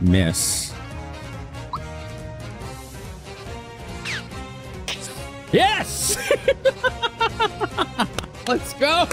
Miss. Yes! Let's go.